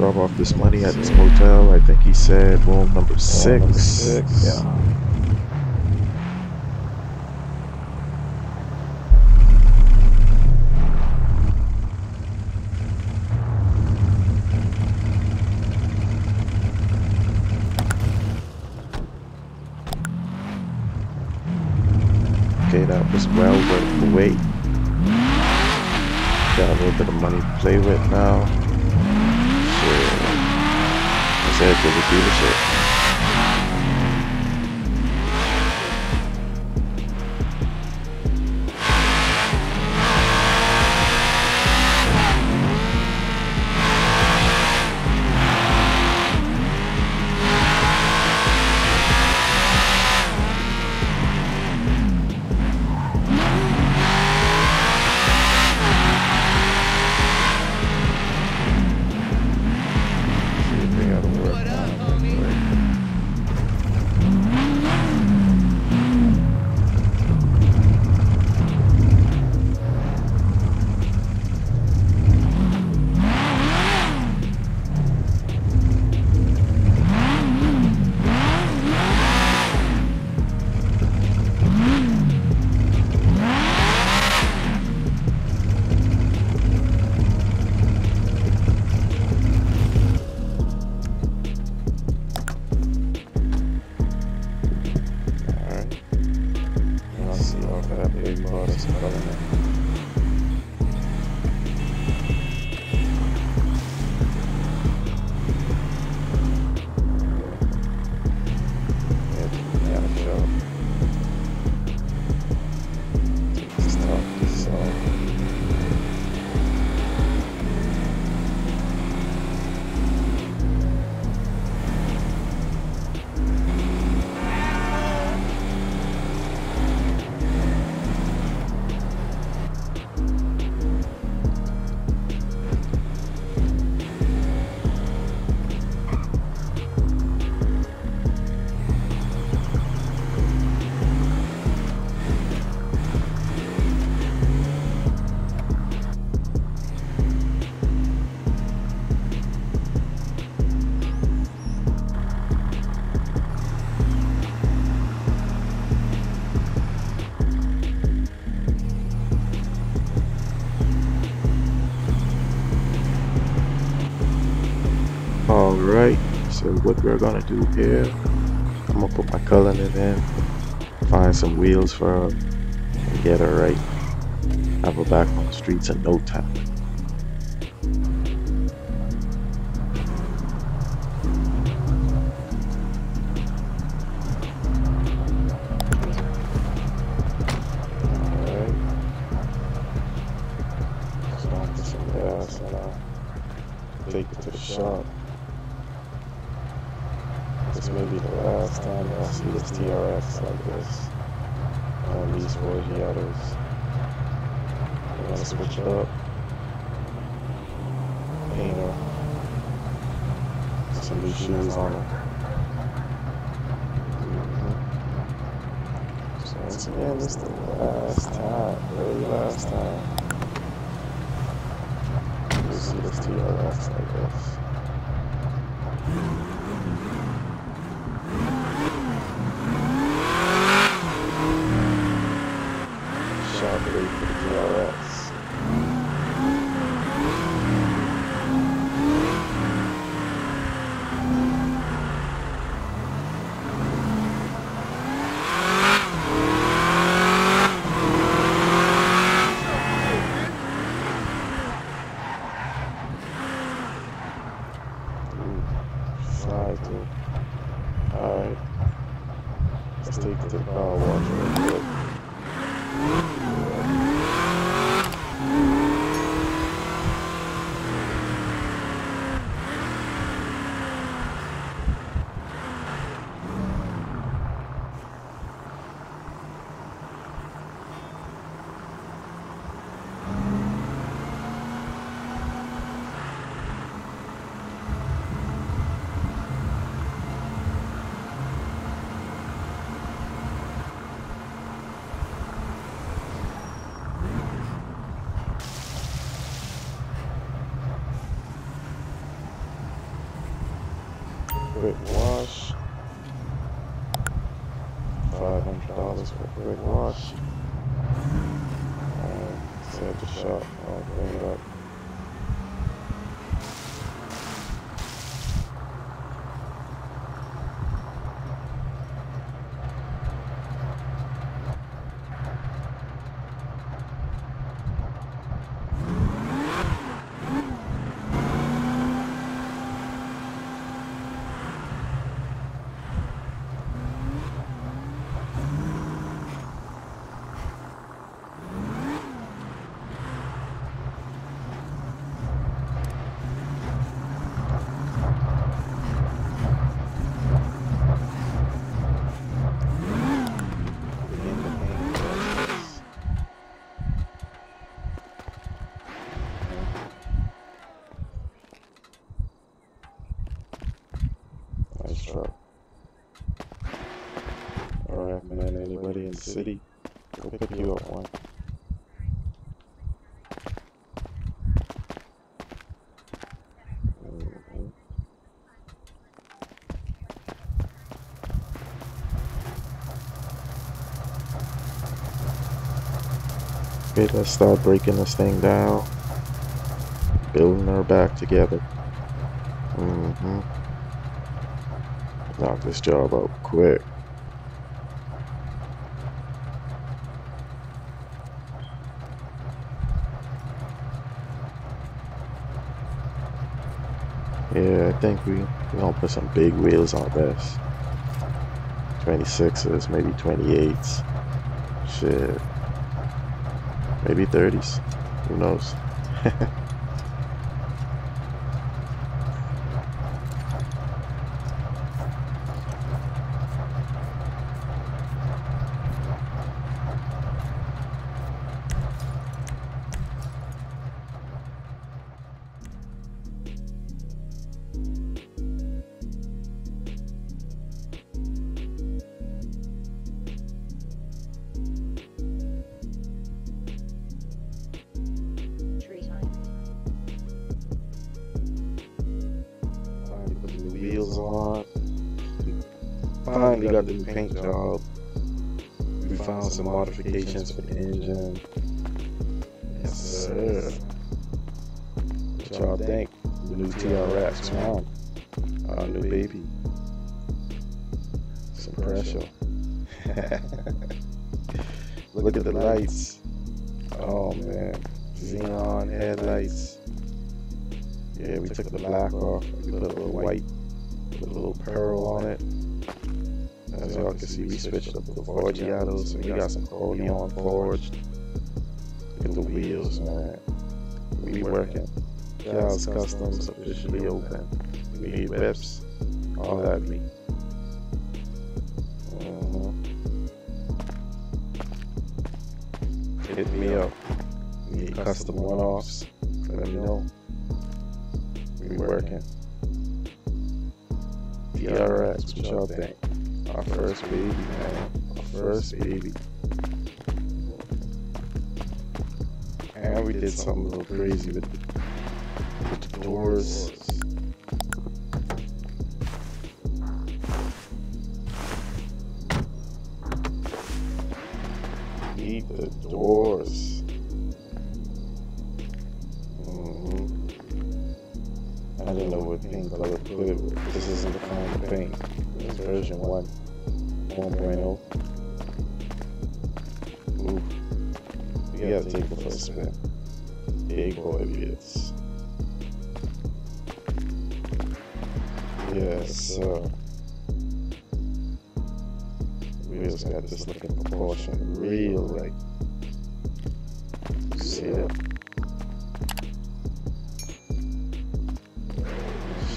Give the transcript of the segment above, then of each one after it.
drop off this money at this motel. I think he said room number six. number six. Yeah. Dealership. provavelmente. Alright, so what we're gonna do here, I'm gonna put my Cullinan in, find some wheels for her, and get her right. Have her back on the streets in no time. See this TRX like this. These four others. I'm gonna switch it up. Paint her. Some new shoes on. Mhm. So once again, this is the last time, really last time. You see this TRX like this. Ready for the TRX. Quick wash. Five hundred dollars for a quick wash. Alright, uh, set the shop. Clean it up. Begin the paint process. Nice truck. Alright, man. Anybody in the city? Go pick you up one. Okay, let's start breaking this thing down. Building her back together. Mm-hmm. Knock this job out quick. Yeah, I think we we gonna put some big wheels on this. 26s, maybe 28s. Shit. Maybe 30s. Who knows? on. Finally got the new paint job. We found some modifications for the engine. Yes, sir. What y'all think? The new TRX one. Our new baby. Some pressure. Look at the lights. Oh man. Xenon headlights. Yeah, we took the black off. We put a little white, put a little pearl on it. As y'all can see, we switched up the Forgiatos and we got some Corleone forged. Look at the wheels, man. We working. Giles Customs officially open. We need whips. All that me. Mhm. Hit me up. Need custom one-offs. Let me know. We working. TRX, what y'all think? Our first baby, man. Our first baby. And we did something a little crazy with the, with the doors. Color to put it. This isn't the final. This is version 1. 1.0. Ooh. We gotta take the first spin. Big boy bits. Yes, sir. Wheels got this looking proportion real right.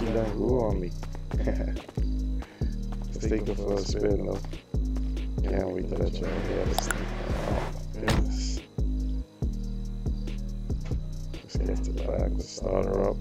She done grew on me. Let's take the first spin though. Can't wait to let y'all hear this. Oh my goodness. Let's get to the back. Let's start her up.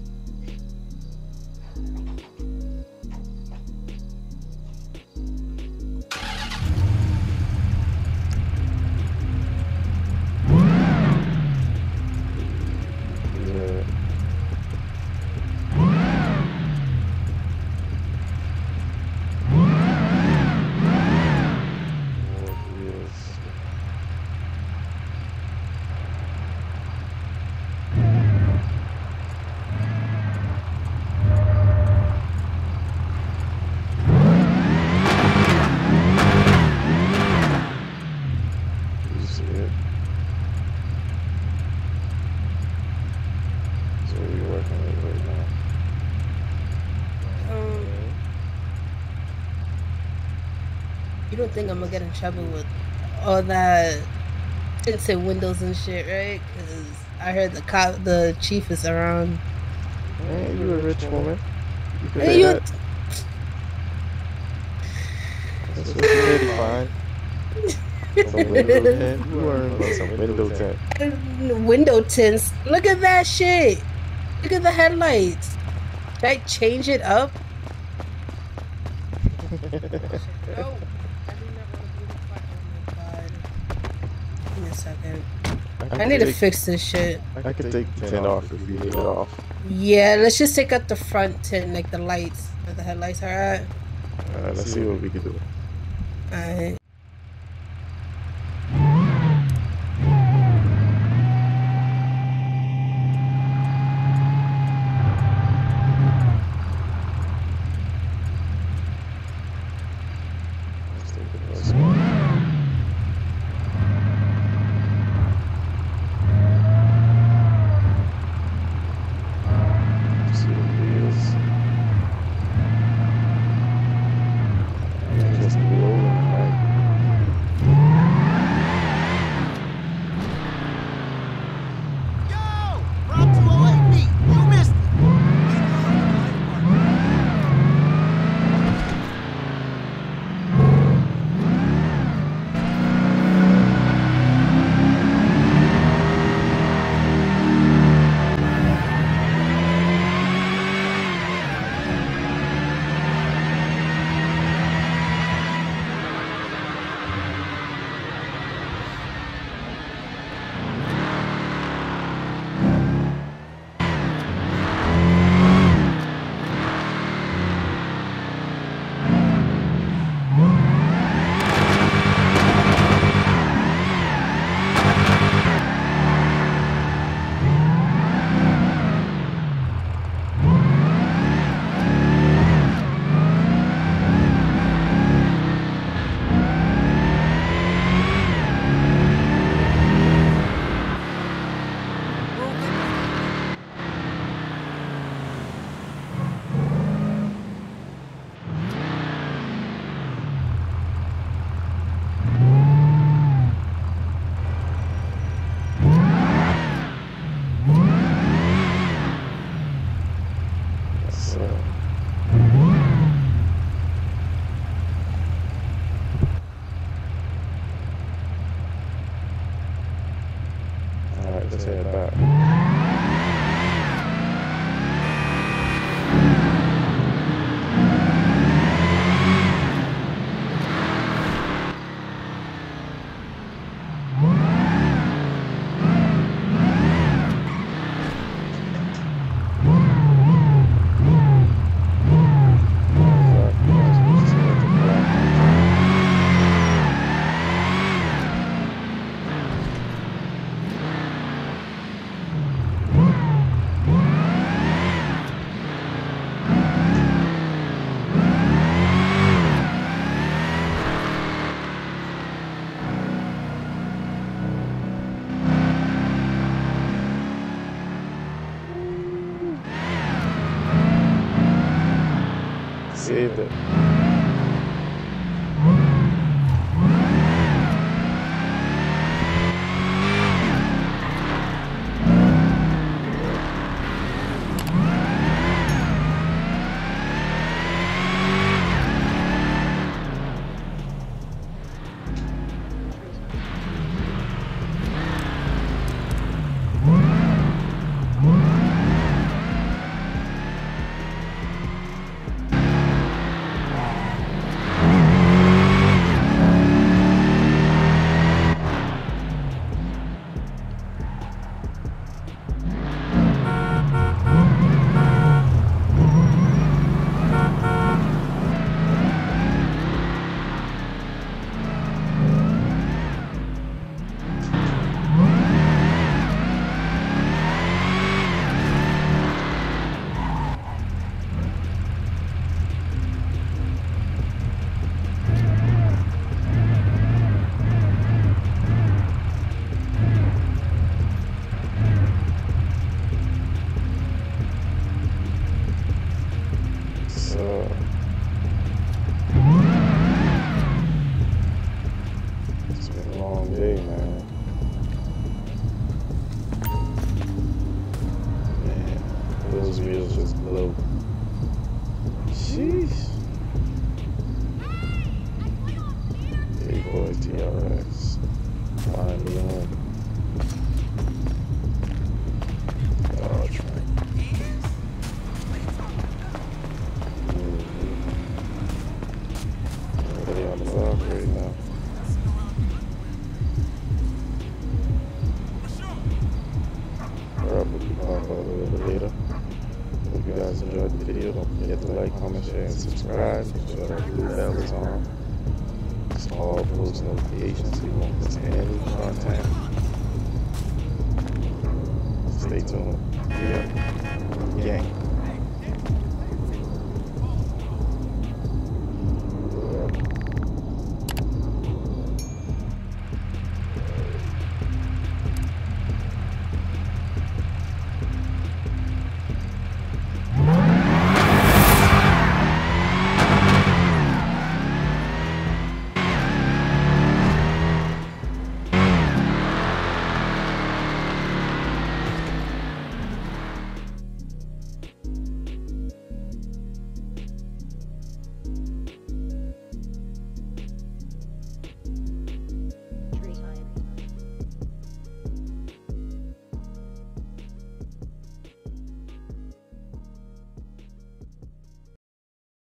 Think I'm gonna get in trouble with all that tinted windows and shit, right? Because I heard the cop, the chief is around. Hey, you a rich woman. You can Hey, you, that. That's what you really fine. Some window tint. You worrying about some window tint. window tints. Look at that shit. Look at the headlights. Should I change it up? No. I do not want to do the fuck. Oh my god. Give me a second. I need to fix this shit. I could take the tint off if you need it off. Yeah, let's just take out the front tint, like the lights, where the headlights are at. Alright, let's see what we can do. Alright. Let's head back. A long day, man. Man, those wheels just blow. guys enjoyed the video, don't forget to like, comment, share, and subscribe. Make sure that blue bell is on. It's all post notifications so you won't miss any content. Stay tuned. Yeah. Gang.